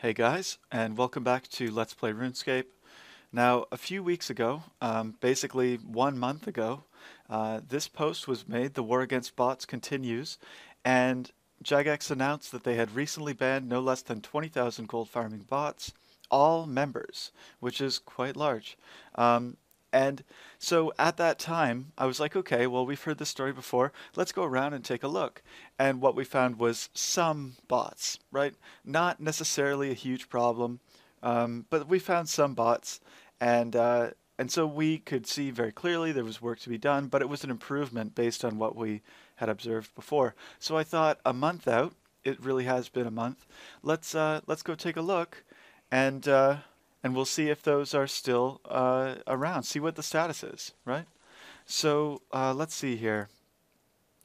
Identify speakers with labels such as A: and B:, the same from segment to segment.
A: Hey guys, and welcome back to Let's Play RuneScape. Now, a few weeks ago, um, basically one month ago, uh, this post was made, The War Against Bots continues, and Jagex announced that they had recently banned no less than 20,000 gold farming bots, all members, which is quite large. Um, and so at that time, I was like, okay, well, we've heard this story before. Let's go around and take a look. And what we found was some bots, right? Not necessarily a huge problem, um, but we found some bots. And, uh, and so we could see very clearly there was work to be done, but it was an improvement based on what we had observed before. So I thought a month out, it really has been a month. Let's, uh, let's go take a look and, uh, and we'll see if those are still uh, around. See what the status is, right? So uh, let's see here.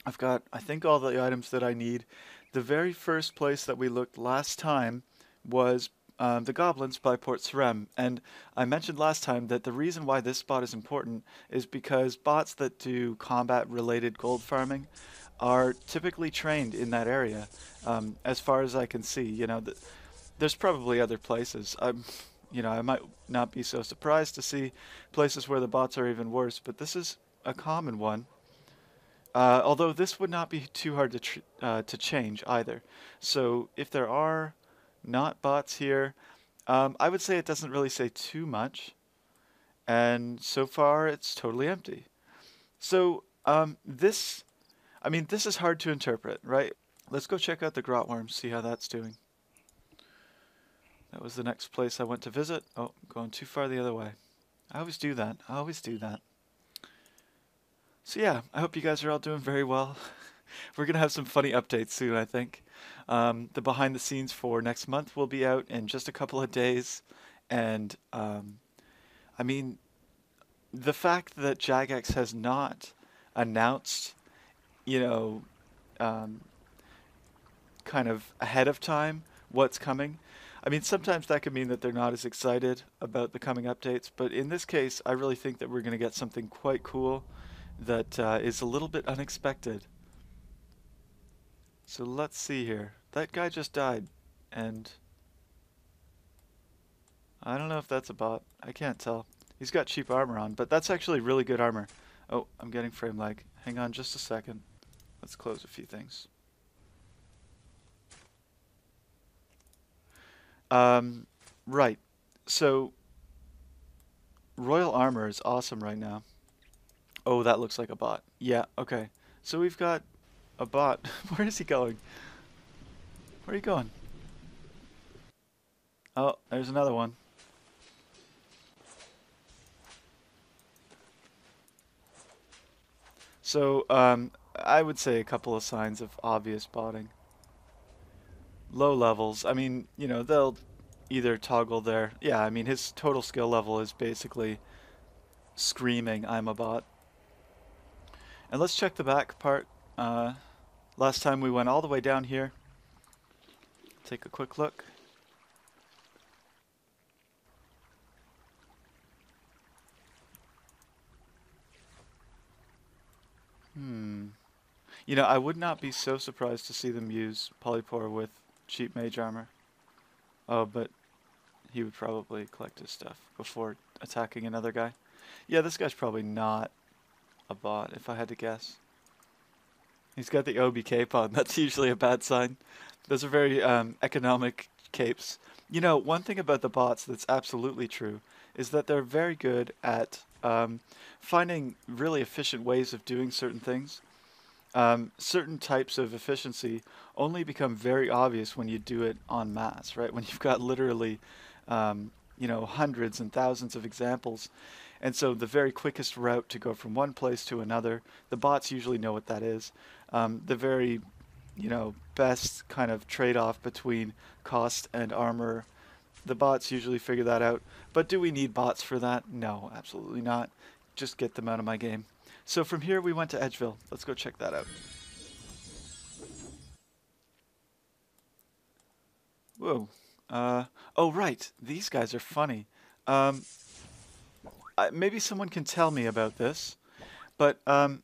A: I've got, I think, all the items that I need. The very first place that we looked last time was um, the Goblins by Port Sarim. And I mentioned last time that the reason why this spot is important is because bots that do combat-related gold farming are typically trained in that area. Um, as far as I can see, you know, th there's probably other places. I'm you know, I might not be so surprised to see places where the bots are even worse, but this is a common one. Uh, although this would not be too hard to uh, to change either. So if there are not bots here, um, I would say it doesn't really say too much. And so far, it's totally empty. So um, this, I mean, this is hard to interpret, right? Let's go check out the grot worm, see how that's doing. That was the next place I went to visit. Oh, going too far the other way. I always do that. I always do that. So yeah, I hope you guys are all doing very well. We're going to have some funny updates soon, I think. Um, the behind the scenes for next month will be out in just a couple of days. And, um, I mean, the fact that Jagex has not announced, you know, um, kind of ahead of time what's coming I mean, sometimes that could mean that they're not as excited about the coming updates, but in this case, I really think that we're going to get something quite cool that uh, is a little bit unexpected. So let's see here. That guy just died, and I don't know if that's a bot. I can't tell. He's got cheap armor on, but that's actually really good armor. Oh, I'm getting frame lag. Hang on just a second. Let's close a few things. Um, right. So, Royal Armor is awesome right now. Oh, that looks like a bot. Yeah, okay. So we've got a bot. Where is he going? Where are you going? Oh, there's another one. So, um, I would say a couple of signs of obvious botting low levels, I mean, you know, they'll either toggle their, yeah, I mean, his total skill level is basically screaming, I'm a bot. And let's check the back part. Uh, last time we went all the way down here. Take a quick look. Hmm. You know, I would not be so surprised to see them use Polypore with cheap mage armor. Oh, but he would probably collect his stuff before attacking another guy. Yeah, this guy's probably not a bot, if I had to guess. He's got the OB cape on. That's usually a bad sign. Those are very um, economic capes. You know, one thing about the bots that's absolutely true is that they're very good at um, finding really efficient ways of doing certain things um, certain types of efficiency only become very obvious when you do it en masse, right? When you've got literally, um, you know, hundreds and thousands of examples. And so the very quickest route to go from one place to another, the bots usually know what that is. Um, the very, you know, best kind of trade-off between cost and armor, the bots usually figure that out. But do we need bots for that? No, absolutely not. Just get them out of my game. So from here we went to Edgeville. Let's go check that out. Whoa. Uh, oh, right. These guys are funny. Um, I, maybe someone can tell me about this, but um,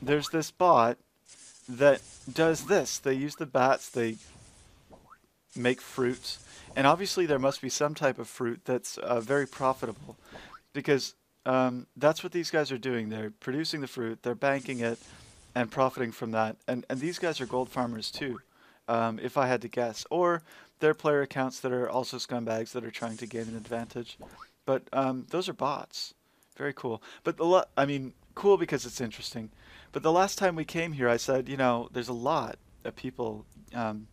A: there's this bot that does this. They use the bats, they make fruits. and obviously there must be some type of fruit that's uh, very profitable, because um, that's what these guys are doing. They're producing the fruit, they're banking it, and profiting from that. And and these guys are gold farmers too, um, if I had to guess. Or they're player accounts that are also scumbags that are trying to gain an advantage. But um, those are bots. Very cool. But the I mean, cool because it's interesting. But the last time we came here, I said, you know, there's a lot of people um,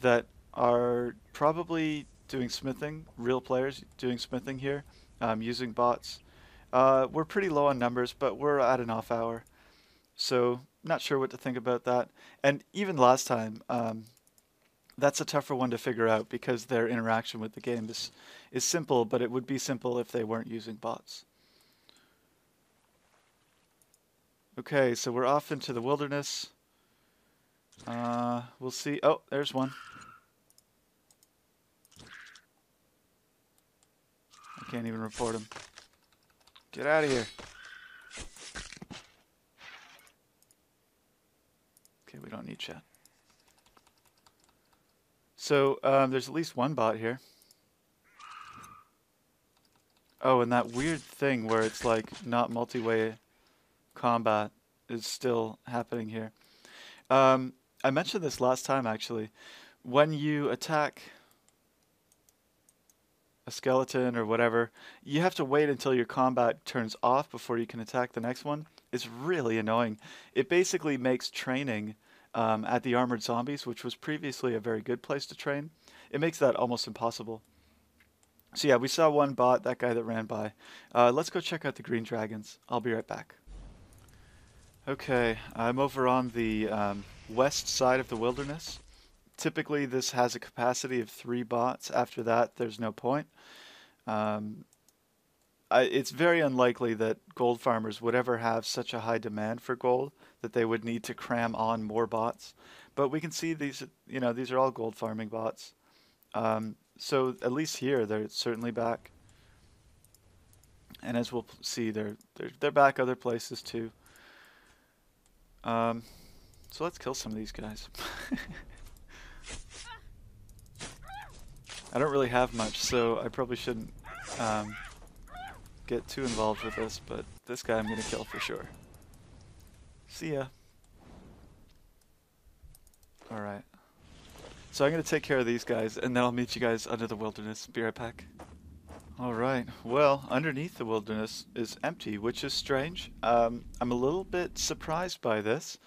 A: that are probably doing smithing, real players doing smithing here, um, using bots. Uh, we're pretty low on numbers, but we're at an off hour. So not sure what to think about that. And even last time, um, that's a tougher one to figure out because their interaction with the game is, is simple, but it would be simple if they weren't using bots. Okay, so we're off into the wilderness. Uh, we'll see. Oh, there's one. I can't even report him. Get out of here. Okay, we don't need chat. So um, there's at least one bot here. Oh, and that weird thing where it's like not multi-way combat is still happening here. Um, I mentioned this last time actually. When you attack a skeleton or whatever, you have to wait until your combat turns off before you can attack the next one. It's really annoying. It basically makes training um, at the Armored Zombies, which was previously a very good place to train, it makes that almost impossible. So yeah, we saw one bot, that guy that ran by. Uh, let's go check out the Green Dragons. I'll be right back. Okay, I'm over on the um, west side of the wilderness. Typically this has a capacity of three bots. After that, there's no point. Um, I, it's very unlikely that gold farmers would ever have such a high demand for gold that they would need to cram on more bots. But we can see these, you know, these are all gold farming bots. Um, so at least here, they're certainly back. And as we'll see, they're they're they're back other places too. Um, so let's kill some of these guys. I don't really have much, so I probably shouldn't um, get too involved with this, but this guy I'm going to kill for sure. See ya. Alright. So I'm going to take care of these guys, and then I'll meet you guys under the wilderness. Be right back. Alright, well, underneath the wilderness is empty, which is strange. Um, I'm a little bit surprised by this.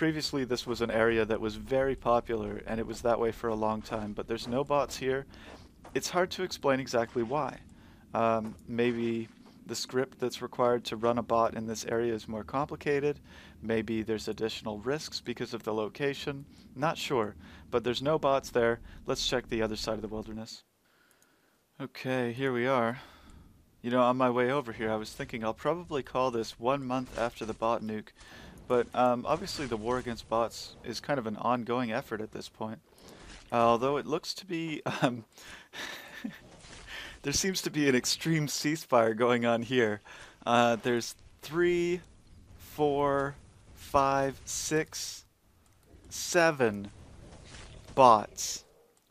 A: Previously, this was an area that was very popular, and it was that way for a long time, but there's no bots here. It's hard to explain exactly why. Um, maybe the script that's required to run a bot in this area is more complicated. Maybe there's additional risks because of the location. Not sure, but there's no bots there. Let's check the other side of the wilderness. Okay, here we are. You know, on my way over here, I was thinking I'll probably call this one month after the bot nuke, but um, obviously the war against bots is kind of an ongoing effort at this point. Uh, although it looks to be um, there seems to be an extreme ceasefire going on here. Uh, there's three, four, five, six, seven bots.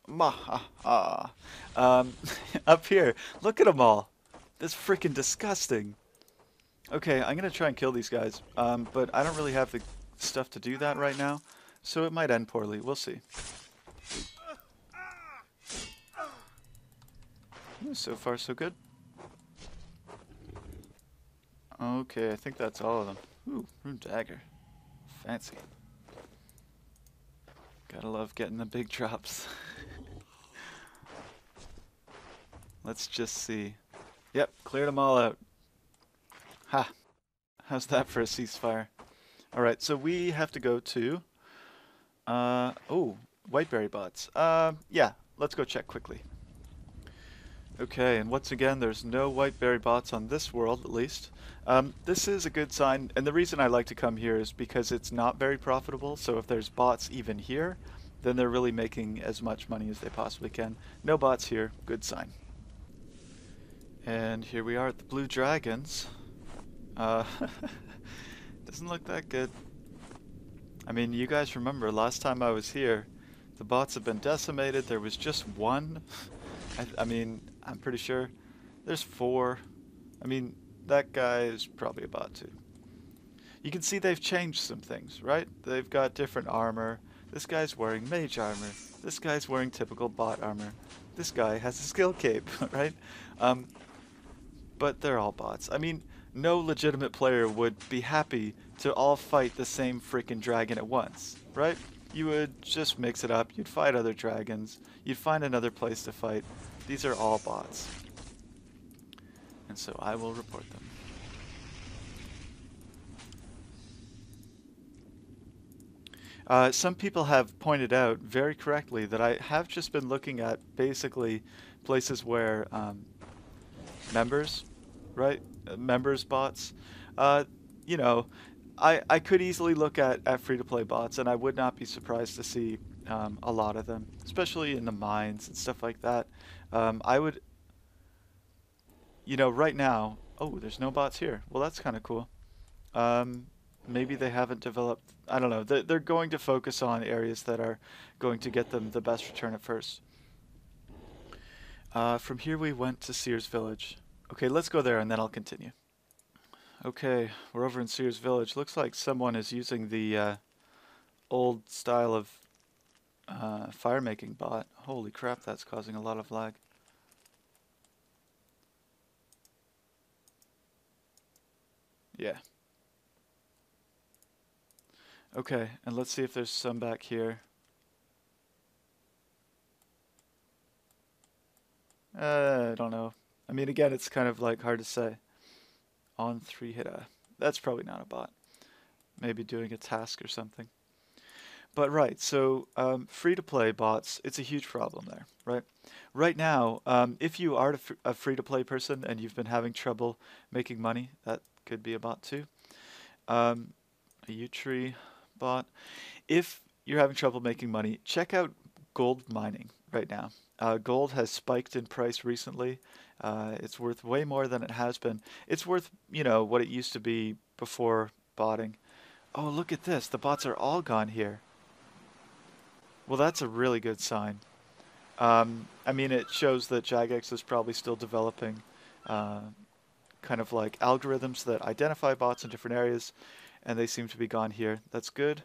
A: Maha. Um, up here, look at them all. That's freaking disgusting. Okay, I'm gonna try and kill these guys, um, but I don't really have the stuff to do that right now, so it might end poorly. We'll see. So far, so good. Okay, I think that's all of them. Ooh, rune dagger. Fancy. Gotta love getting the big drops. Let's just see. Yep, cleared them all out. Ha! How's that for a ceasefire? Alright, so we have to go to... Uh, oh, whiteberry bots. Uh, yeah, let's go check quickly. Okay, and once again, there's no whiteberry bots on this world, at least. Um, this is a good sign, and the reason I like to come here is because it's not very profitable, so if there's bots even here, then they're really making as much money as they possibly can. No bots here, good sign. And here we are at the Blue Dragons. Uh, doesn't look that good. I mean, you guys remember, last time I was here, The bots have been decimated. There was just one. I, I mean, I'm pretty sure. There's four. I mean, that guy is probably a bot too. You can see they've changed some things, right? They've got different armor. This guy's wearing mage armor. This guy's wearing typical bot armor. This guy has a skill cape, right? Um, but they're all bots. I mean, no legitimate player would be happy to all fight the same freaking dragon at once, right? You would just mix it up, you'd fight other dragons, you'd find another place to fight. These are all bots. And so I will report them. Uh, some people have pointed out very correctly that I have just been looking at basically places where um, members, right, uh, members bots, uh, you know, I, I could easily look at, at free-to-play bots and I would not be surprised to see um, a lot of them, especially in the mines and stuff like that. Um, I would, you know, right now, oh, there's no bots here. Well, that's kind of cool. Um, maybe they haven't developed I don't know they're going to focus on areas that are going to get them the best return at first uh, from here we went to Seers' Village okay let's go there and then I'll continue. Okay we're over in Seers' Village. Looks like someone is using the uh, old style of uh, fire making bot. Holy crap that's causing a lot of lag. Yeah. Okay, and let's see if there's some back here. Uh, I don't know. I mean, again, it's kind of like hard to say. On three hit a. That's probably not a bot. Maybe doing a task or something. But right, so um, free-to-play bots, it's a huge problem there, right? Right now, um, if you are a free-to-play person and you've been having trouble making money, that could be a bot too. Um, a yew-tree, bot. If you're having trouble making money, check out gold mining right now. Uh, gold has spiked in price recently. Uh, it's worth way more than it has been. It's worth, you know, what it used to be before botting. Oh, look at this. The bots are all gone here. Well, that's a really good sign. Um, I mean, it shows that Jagex is probably still developing uh, kind of like algorithms that identify bots in different areas and they seem to be gone here. That's good.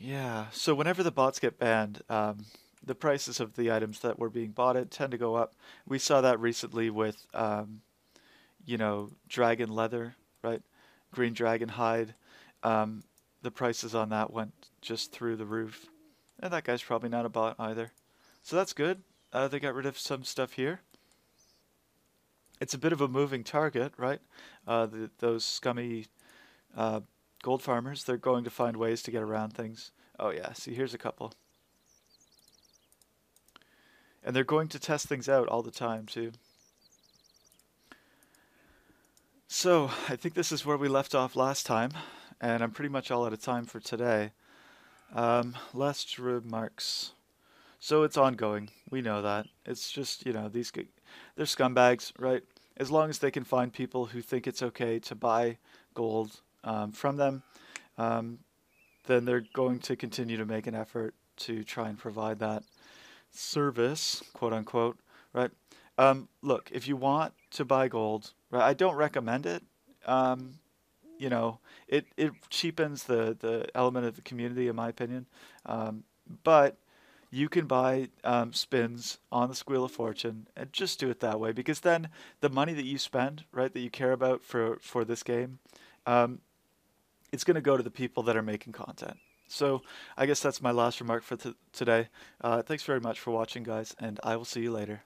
A: Yeah, so whenever the bots get banned, um, the prices of the items that were being bought at tend to go up. We saw that recently with, um, you know, dragon leather, right? Green dragon hide. Um, the prices on that went just through the roof. And that guy's probably not a bot either. So that's good. Uh, they got rid of some stuff here it's a bit of a moving target, right? Uh, the, those scummy uh, gold farmers, they're going to find ways to get around things. Oh yeah, see here's a couple. And they're going to test things out all the time too. So, I think this is where we left off last time, and I'm pretty much all out of time for today. Um, last remarks. So it's ongoing. We know that. It's just, you know, these they're scumbags, right? As long as they can find people who think it's okay to buy gold um, from them, um, then they're going to continue to make an effort to try and provide that service, quote unquote, right? Um, look, if you want to buy gold, right, I don't recommend it. Um, you know, it, it cheapens the, the element of the community, in my opinion. Um, but you can buy um, spins on the Squeal of Fortune and just do it that way because then the money that you spend, right, that you care about for, for this game, um, it's going to go to the people that are making content. So I guess that's my last remark for today. Uh, thanks very much for watching, guys, and I will see you later.